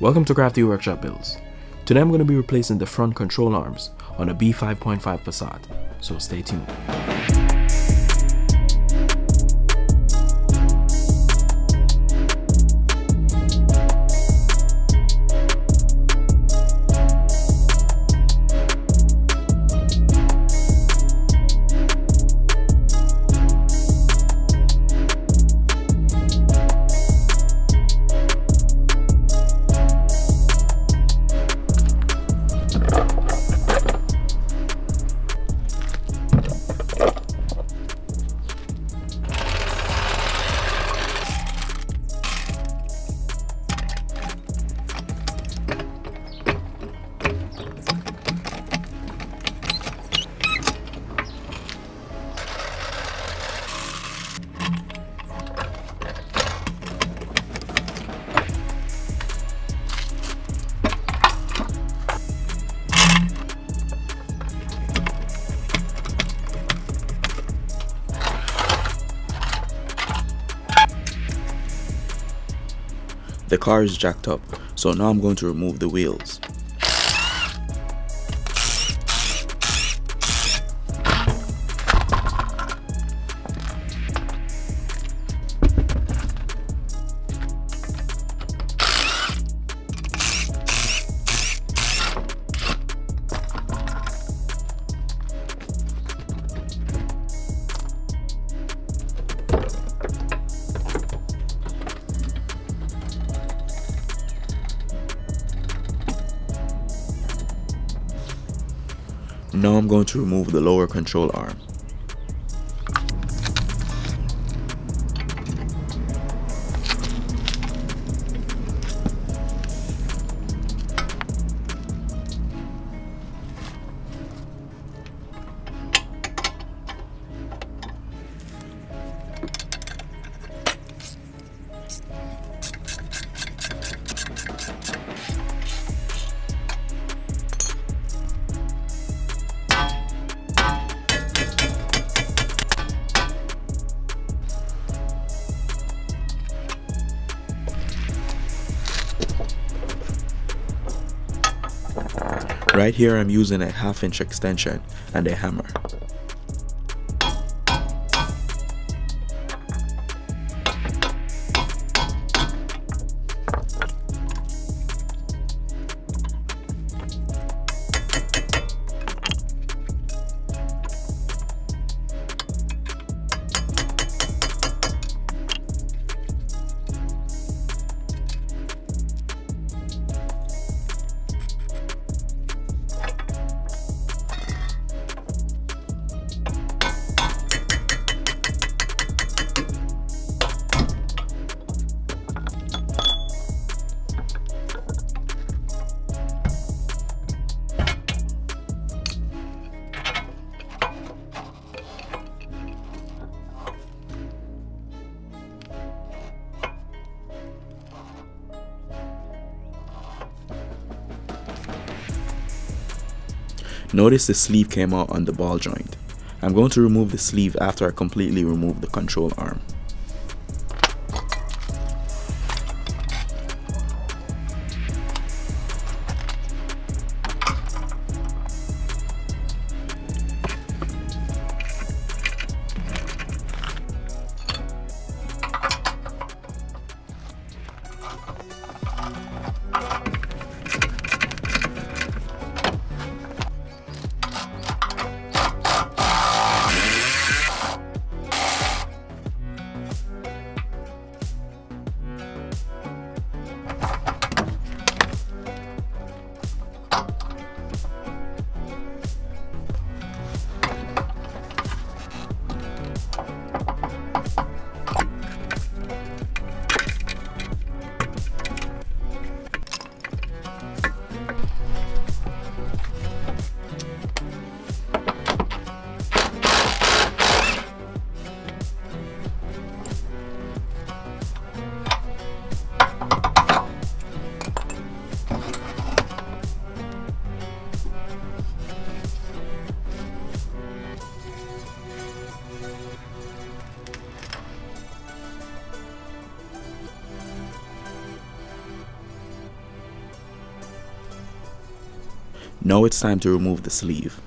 Welcome to Crafty Workshop Builds. Today I'm going to be replacing the front control arms on a B5.5 Passat, so stay tuned. Car is jacked up, so now I'm going to remove the wheels. Going to remove the lower control arm. Right here I'm using a half inch extension and a hammer. Notice the sleeve came out on the ball joint. I'm going to remove the sleeve after I completely remove the control arm. Now it's time to remove the sleeve.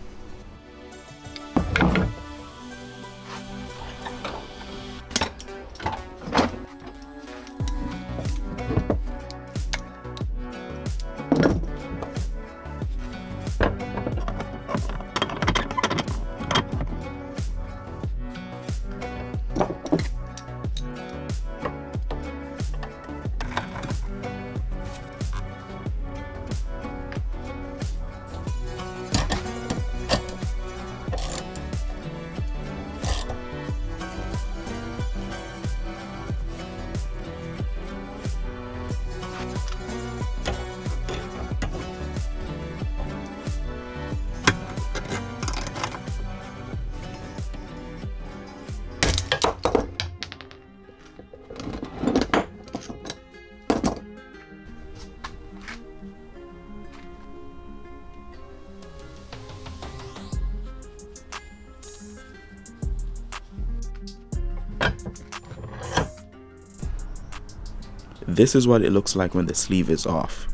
This is what it looks like when the sleeve is off.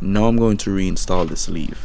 Now I'm going to reinstall the sleeve.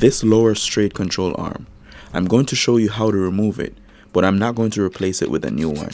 This lower straight control arm, I'm going to show you how to remove it, but I'm not going to replace it with a new one.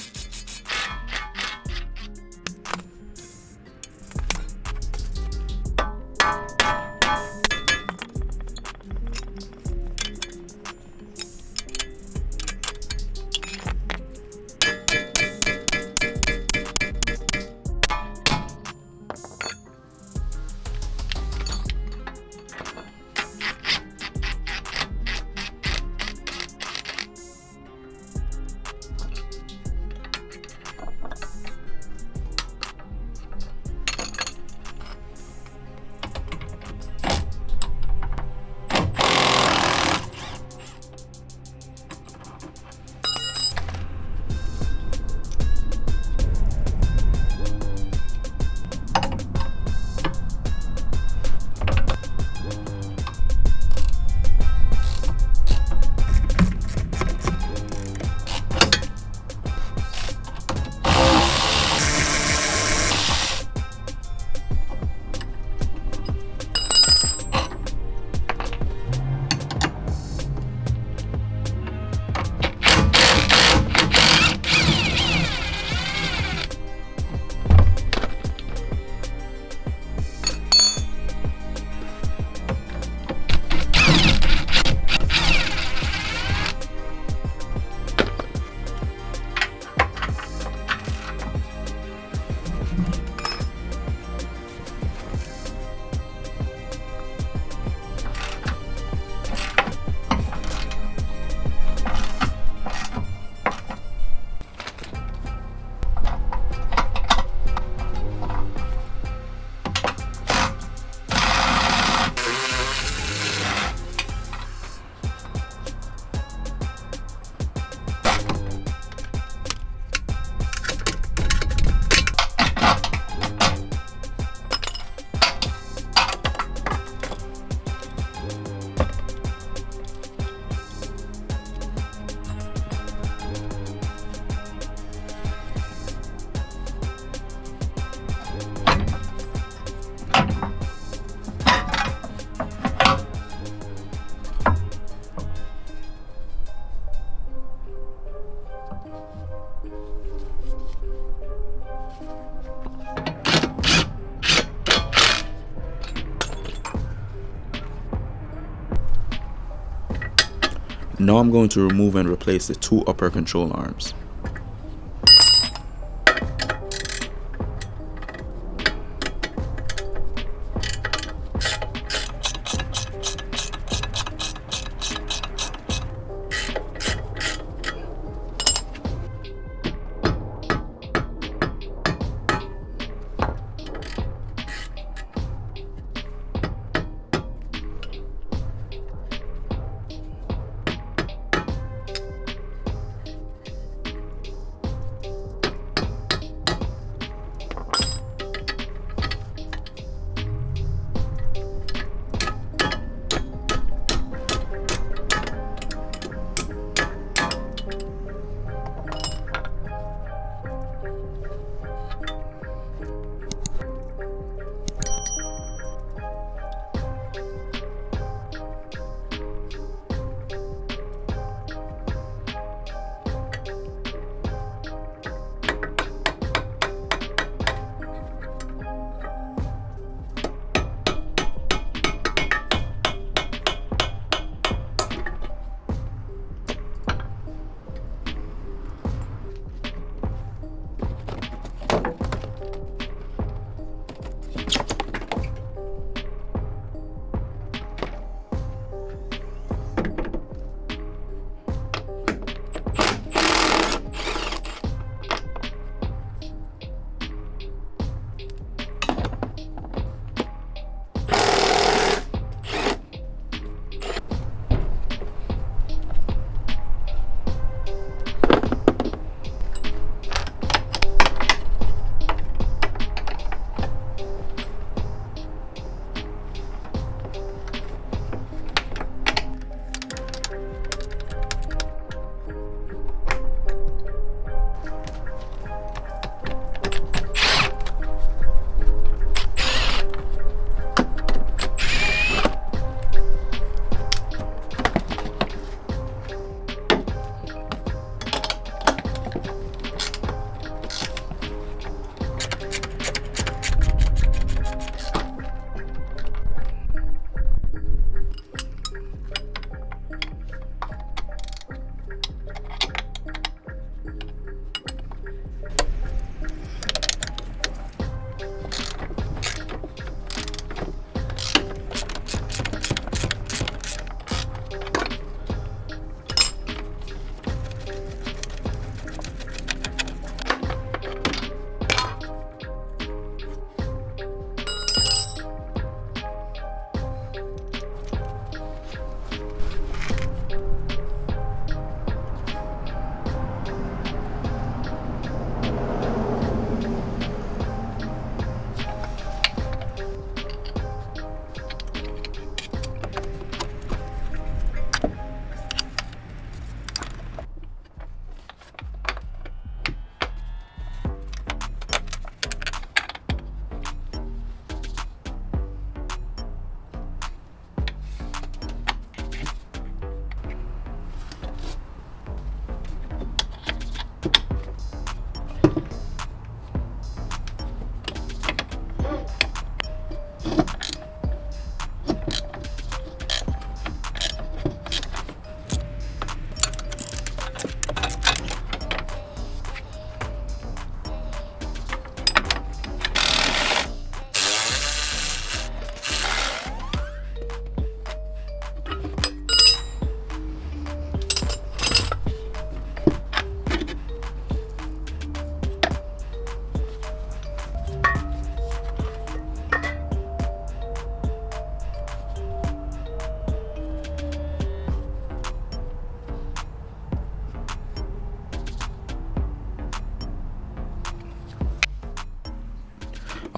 Now I'm going to remove and replace the two upper control arms.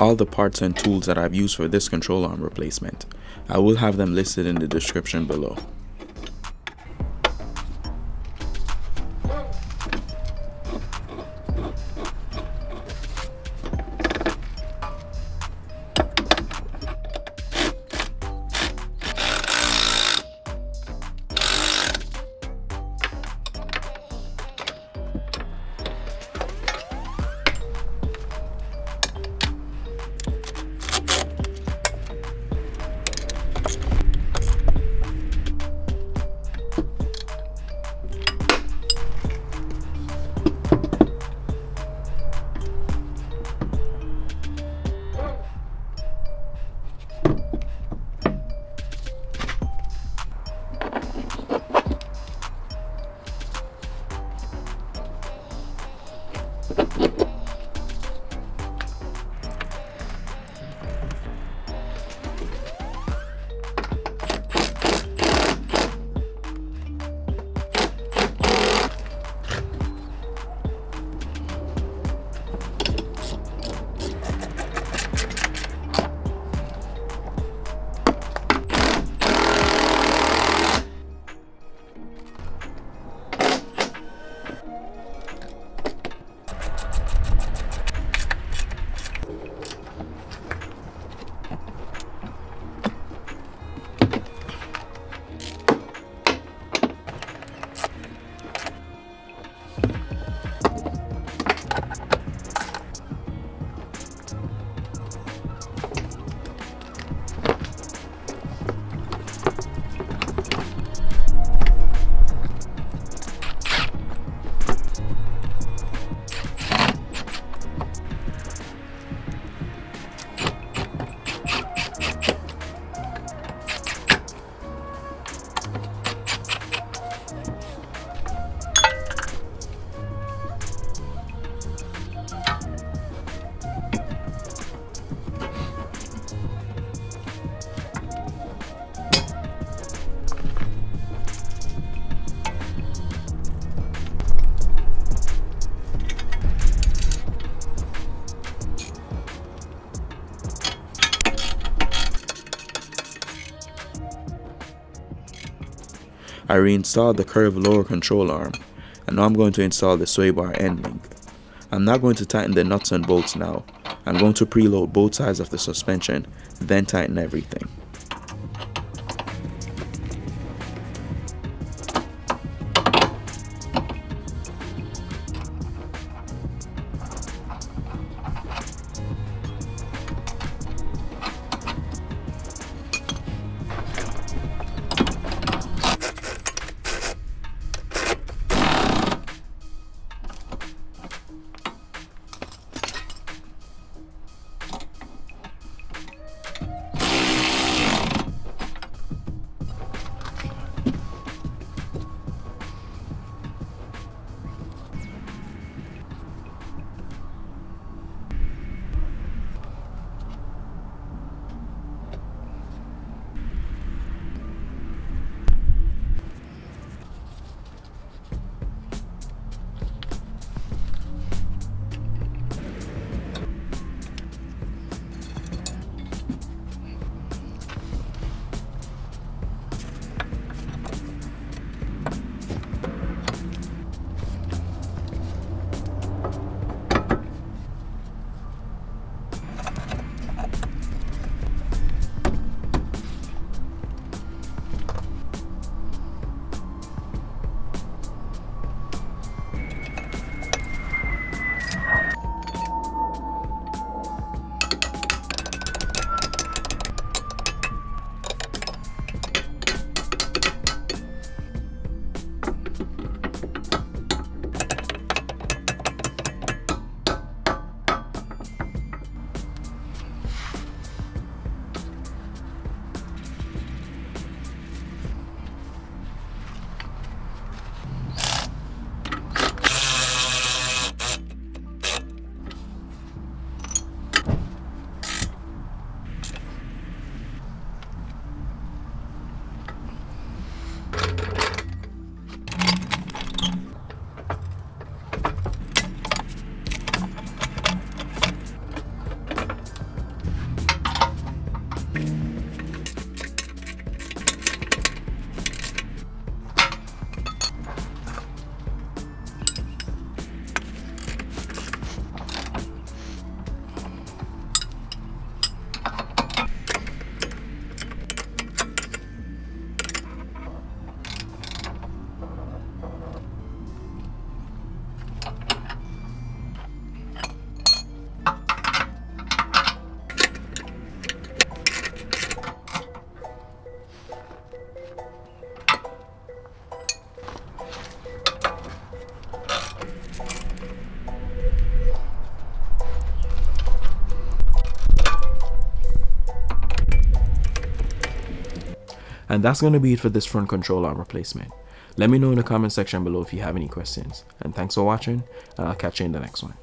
All the parts and tools that I've used for this control arm replacement. I will have them listed in the description below. I reinstalled the curved lower control arm and now I'm going to install the sway bar end link. I'm not going to tighten the nuts and bolts now. I'm going to preload both sides of the suspension, then tighten everything. And that's going to be it for this front control arm replacement. Let me know in the comment section below if you have any questions. And thanks for watching, and I'll catch you in the next one.